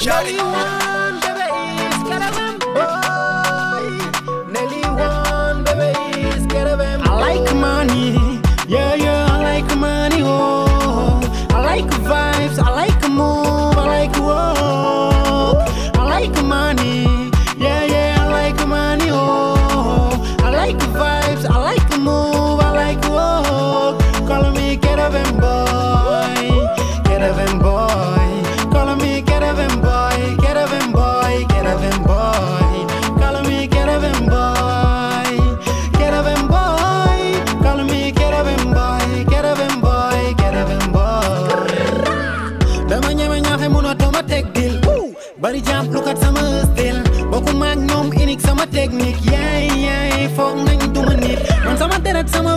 Shawty. One, baby, bari jàmm lu kat sama stil bokkuma ak ñoom unique sama technique. Yaay yaay foog nañ duma nit man sama deret sama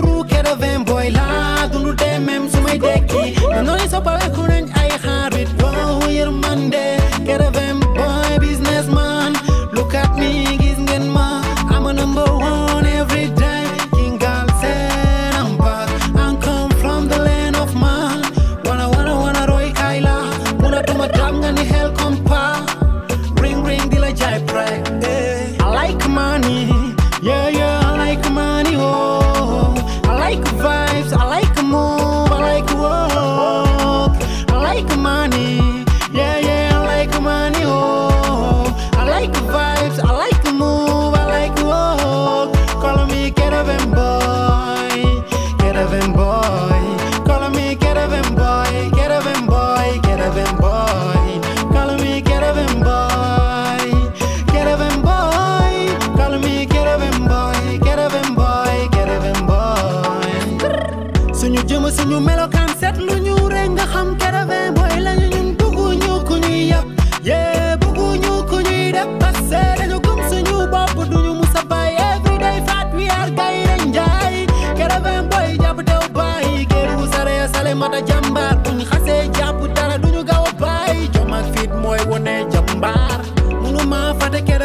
ma mat a jàmbaar bu ñu xasee du ñu a bàyyi. Jom fit mooy wone jàmbaar munu maa fàtte kere